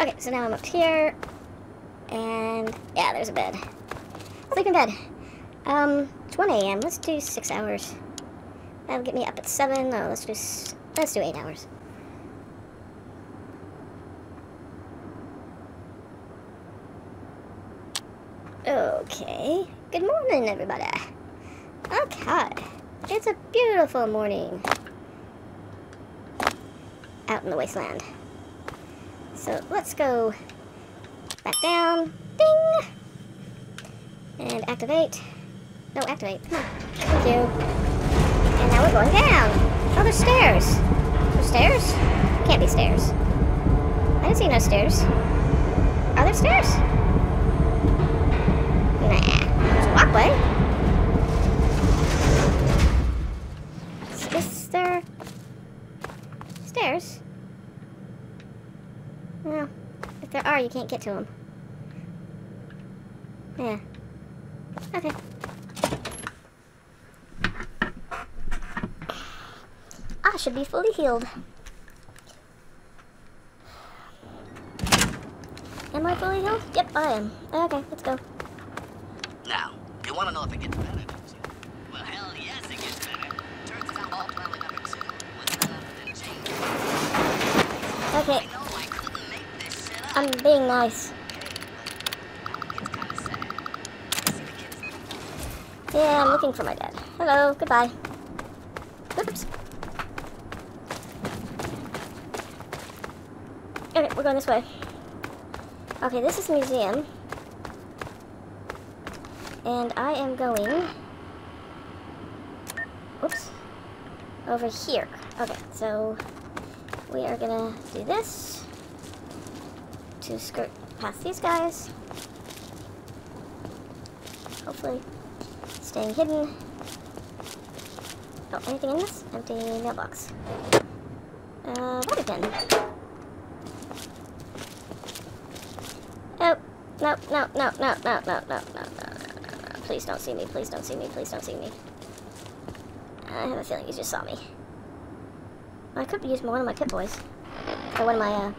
Okay, so now I'm up here. And yeah, there's a bed. Sleep in bed. Um, it's 1 a.m. Let's do six hours. That'll get me up at seven. No, let's do let's do eight hours. Okay. Good morning, everybody. Okay. It's a beautiful morning out in the wasteland. So let's go back down. Ding! And activate. No, activate. Come on. Thank you. And now we're going down. Oh, there's stairs. There's stairs? Can't be stairs. I didn't see no stairs. Are there stairs? Nah. There's a walkway. Is there stairs? Well, are, you can't get to them. Yeah. Okay. I should be fully healed. Am I fully healed? Yep, I am. Okay, let's go. Now, you want to know if it gets better, don't you? Well, hell yes, it gets better. Turns out all dwelling number two was none other than James. Okay, I know I couldn't make this shit up. I'm being nice. Yeah, I'm looking for my dad. Hello, goodbye. Oops. Okay, we're going this way. Okay, this is the museum. And I am going... Oops. Over here. Okay, so we are gonna do this to skirt past these guys. Hopefully staying hidden. Oh, anything in this? Empty mailbox. Uh, water gun. Oh, no, no, no, no, no, no, no, no, no, no, no. Please don't see me, please don't see me, please don't see me. I have a feeling you just saw me. I could use one of my pit boys. Or one of my, uh...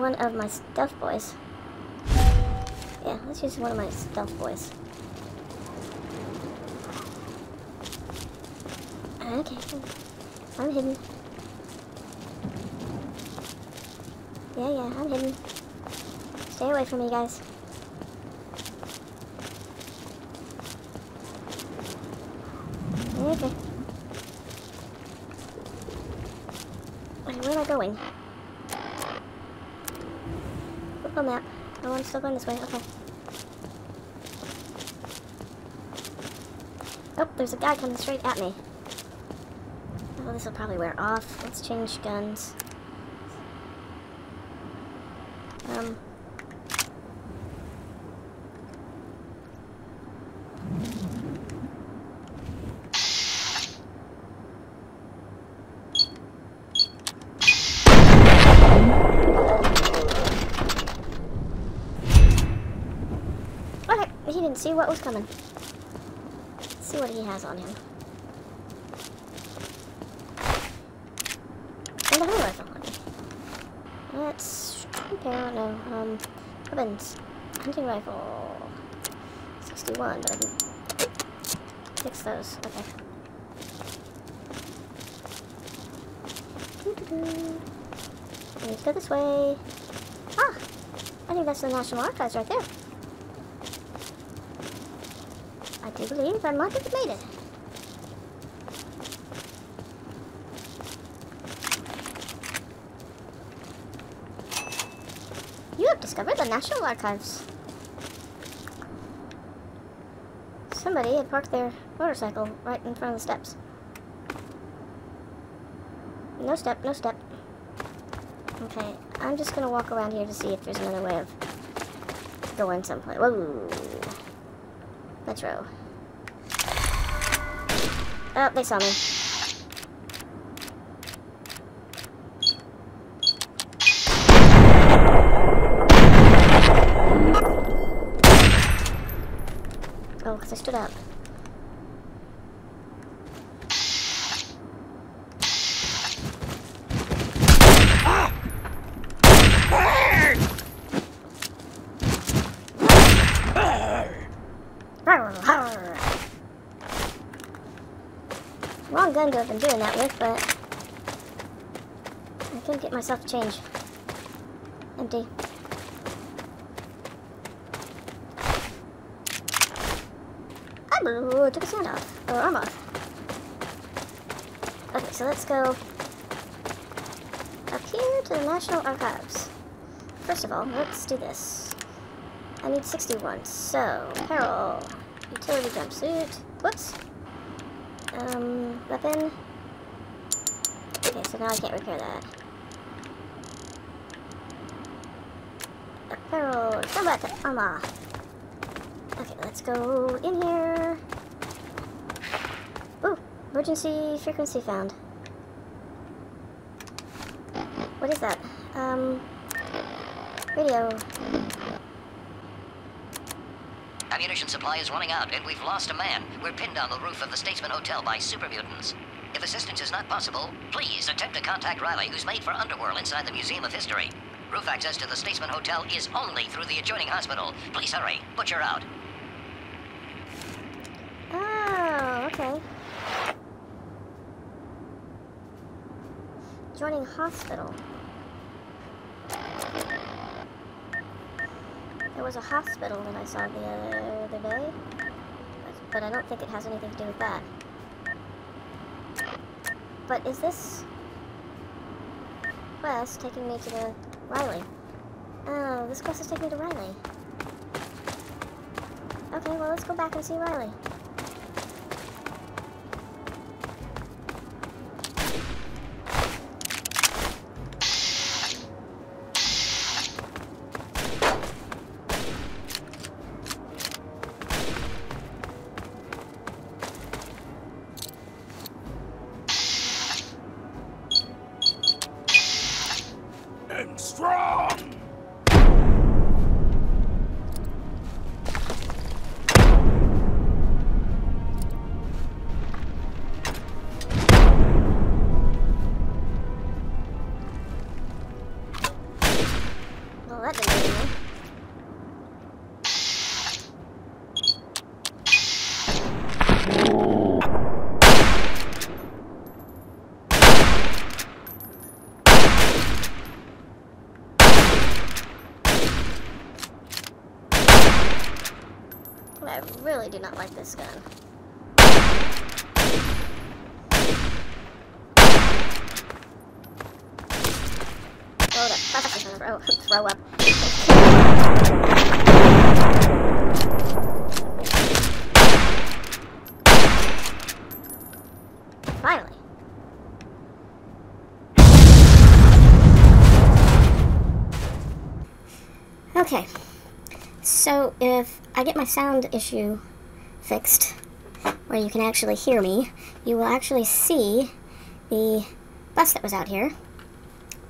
One of my stealth boys. Yeah, let's use one of my stealth boys. Okay, I'm hidden. Yeah, yeah, I'm hidden. Stay away from me, guys. Okay, where am I going? Google map. Oh, I'm still going this way. Okay. Oh, there's a guy coming straight at me. Oh, this will probably wear off. Let's change guns. Um. Okay, he didn't see what was coming. Let's see what he has on him. And a rifle on him. Let's compare, no, um, weapons. Hunting rifle. 61, but I can fix those. Okay. Need go this way. Ah! I think that's the National Archives right there. You have discovered the National Archives. Somebody had parked their motorcycle right in front of the steps. No step, no step. Okay, I'm just gonna walk around here to see if there's another way of going someplace. Whoa! Metro. Oh, they saw me. Oh, because I stood up. Arr! Zen to have been doing that with, but I couldn't get myself change. Empty. I took a sand off, or arm off. Okay, so let's go up here to the National Archives. First of all, let's do this. I need 61, so, apparel, utility jumpsuit, whoops, um, weapon. Okay, so now I can't repair that. Apparel, combat armor. Okay, let's go in here. Ooh, emergency frequency found. What is that? Um, radio. Ammunition supply is running out, and we've lost a man. We're pinned on the roof of the Statesman Hotel by super mutants. If assistance is not possible, please attempt to contact Reilly, who's made for Underworld inside the Museum of History. Roof access to the Statesman Hotel is only through the adjoining hospital. Please hurry. Butcher out. Oh, okay. Joining hospital. There was a hospital that I saw the other day, but I don't think it has anything to do with that. But is this quest taking me to the Reilly? Oh, this quest is taking me to Reilly. Okay, well let's go back and see Reilly. Strong. I really do not like this gun. Throw it up. Throw, throw up. Finally. Okay. So if I get my sound issue fixed, where you can actually hear me, you will actually see the bus that was out here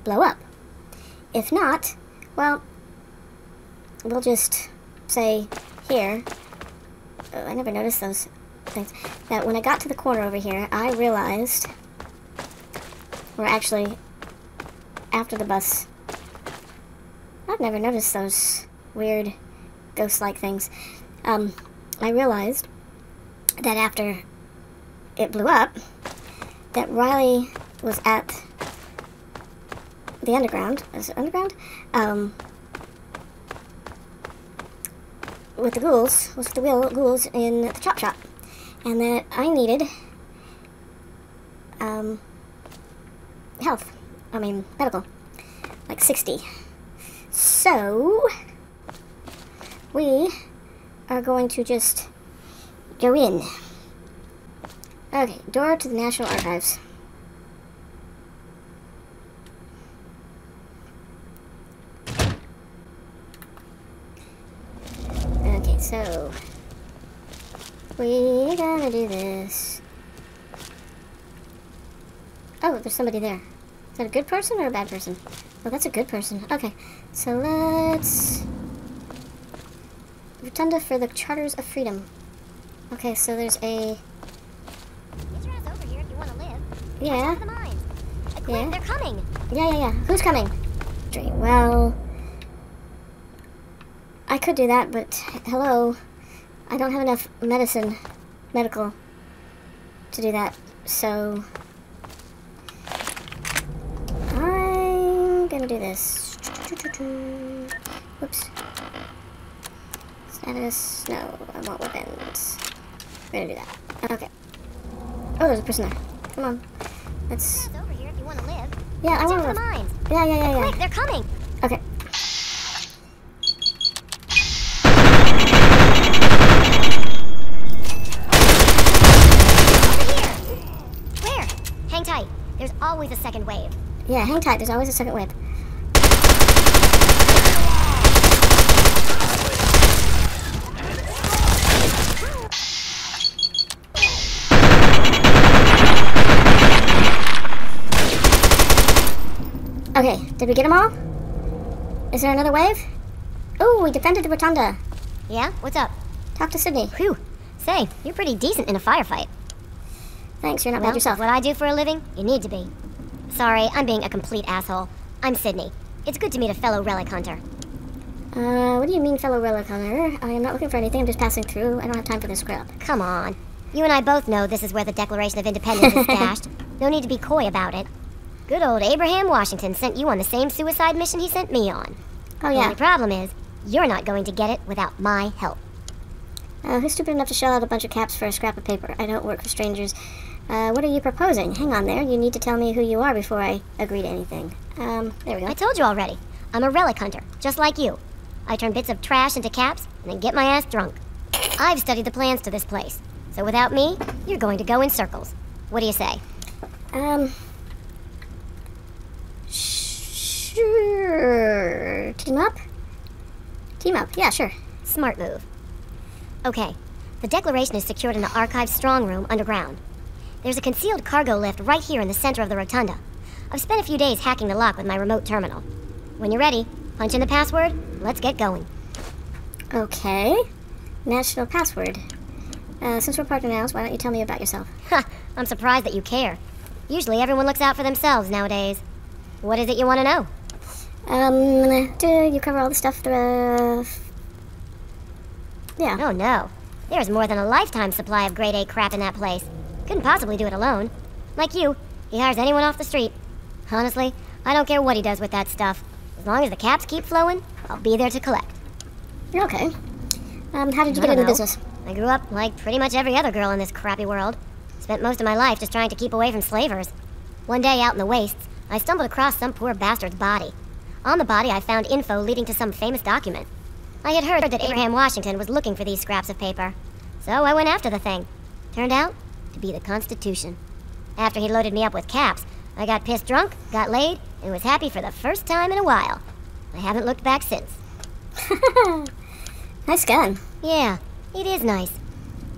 blow up. If not, well, we'll just say here, oh, I never noticed those things, that when I got to the corner over here, I realized, or actually, after the bus, I've never noticed those weird ghost-like things. Um, I realized that after it blew up, that Reilly was at the underground. Is it underground? Um, with the ghouls, was with the wheel ghouls in the chop shop, and that I needed um, health. I mean medical, like sixty. So we are going to just go in. Okay, door to the National Archives. Okay, so we're gonna do this. Oh, there's somebody there. Is that a good person or a bad person? Oh, that's a good person. Okay, so let's Rotunda for the Charters of Freedom. Okay, so there's a Get your ass over here if you want to live. yeah, Watch out for the mines. Quick, Yeah. they're coming. yeah, yeah, yeah. Who's coming? Dream. Well, I could do that, but hello, I don't have enough medicine, medical, to do that. so I'm gonna do this. Whoops. Status, no, I want weapons. We're gonna do that. Okay. Oh, there's a person there. Come on. Let's, over here if you want to live. yeah, I want out for the to, mines. yeah, yeah, yeah, Quick, they're coming. Okay. Over here. Where? Hang tight. There's always a second wave. Yeah, hang tight, there's always a second wave. Okay, did we get them all? Is there another wave? Oh, we defended the rotunda. Yeah? What's up? Talk to Sydney. Whew. Say, you're pretty decent in a firefight. Thanks, you're not Well, bad yourself. what I do for a living, you need to be. Sorry, I'm being a complete asshole. I'm Sydney. It's good to meet a fellow relic hunter. Uh, what do you mean, fellow relic hunter? I am not looking for anything, I'm just passing through. I don't have time for this scrub. Come on. You and I both know this is where the Declaration of Independence is stashed. No need to be coy about it. Good old Abraham Washington sent you on the same suicide mission he sent me on. Oh, The yeah. only problem is, you're not going to get it without my help. Uh, who's stupid enough to shell out a bunch of caps for a scrap of paper? I don't work for strangers. Uh, what are you proposing? Hang on there. You need to tell me who you are before I agree to anything. Um, there we go. I told you already. I'm a relic hunter, just like you. I turn bits of trash into caps and then get my ass drunk. I've studied the plans to this place, so without me, you're going to go in circles. What do you say? Um, sure. Team up? Team up, yeah, sure. Smart move. Okay, the Declaration is secured in the Archive's strong room underground. There's a concealed cargo lift right here in the center of the rotunda. I've spent a few days hacking the lock with my remote terminal. When you're ready, punch in the password, let's get going. Okay. National password. Uh, since we're partner now, why don't you tell me about yourself? Ha! I'm surprised that you care. Usually everyone looks out for themselves nowadays. What is it you want to know? Um, do you cover all the stuff, uh... Yeah. Oh no. There's more than a lifetime supply of grade A crap in that place. Couldn't possibly do it alone. Like you, he hires anyone off the street. Honestly, I don't care what he does with that stuff. As long as the caps keep flowing, I'll be there to collect. Okay. Um, how did you I get into know. business? I grew up like pretty much every other girl in this crappy world. Spent most of my life just trying to keep away from slavers. One day out in the wastes, I stumbled across some poor bastard's body. On the body, I found info leading to some famous document. I had heard that Abraham Washington was looking for these scraps of paper. So I went after the thing. Turned out to be the Constitution. After he loaded me up with caps, I got pissed drunk, got laid, and was happy for the first time in a while. I haven't looked back since. Nice gun. Yeah, it is nice.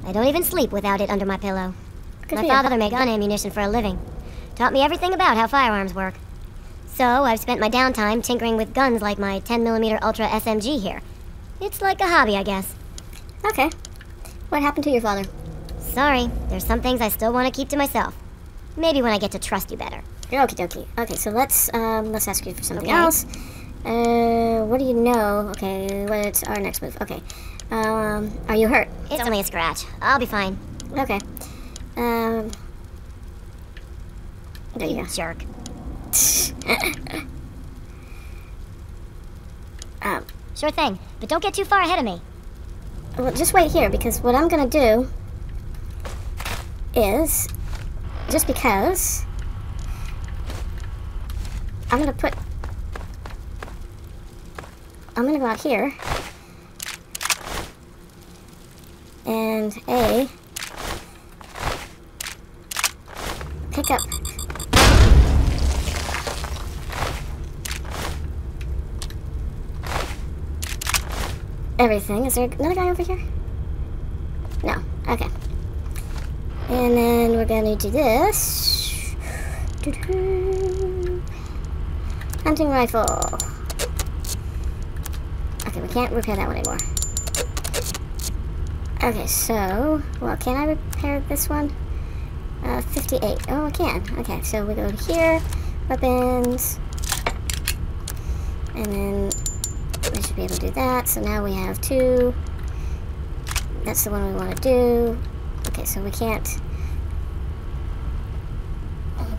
I don't even sleep without it under my pillow. Good my father made gun ammunition for a living. Taught me everything about how firearms work. So I've spent my downtime tinkering with guns like my 10mm Ultra SMG here. It's like a hobby, I guess. Okay. What happened to your father? Sorry, there's some things I still want to keep to myself. Maybe when I get to trust you better. You're okie dokie. Okay, so let's um let's ask you for something Okay. else. Uh, what do you know? Okay, what's our next move? Okay. Um, are you hurt? It's only a scratch. I'll be fine. Okay. Um. There you go. Jerk. Um, Sure thing, but don't get too far ahead of me. well, just wait here because what I'm gonna do is just because I'm gonna put I'm gonna go out here and a pick up everything. Is there another guy over here? No. Okay. And then we're gonna do this. Hunting rifle. Okay, we can't repair that one anymore. Okay, so, well, can I repair this one? Uh, 58. Oh, I can. Okay, so we go to here, weapons, and then should be able to do that. So now we have two. That's the one we want to do. Okay, so we can't.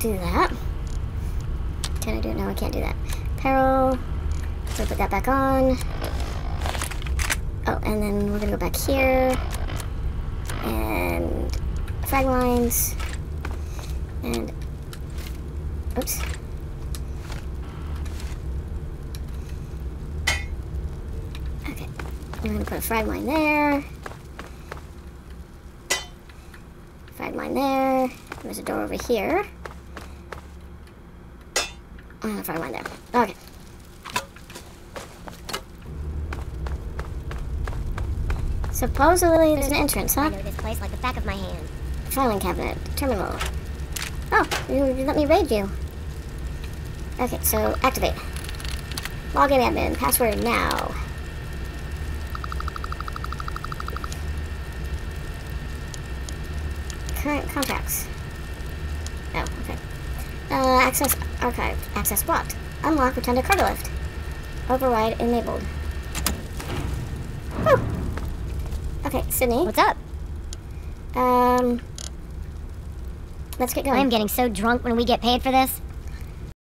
do that. Can I do it? No, I can't do that. Peril. So put that back on. Oh, and then we're gonna go back here. And frag mines. And oops. We're gonna put a frag mine there. Frag line there. There's a door over here. And a frag mine there. Okay. Supposedly there's an entrance, huh? I know this place like the back of my hand. Filing cabinet. Terminal. Oh, you, you let me raid you. Okay, so activate. Login admin. Password now. Current contacts. Oh, okay. Uh, access archive. Access blocked. Unlock Rotunda cargo lift. Override enabled. Whew. Okay, Sydney. What's up? Um, let's get going. I'm getting so drunk when we get paid for this.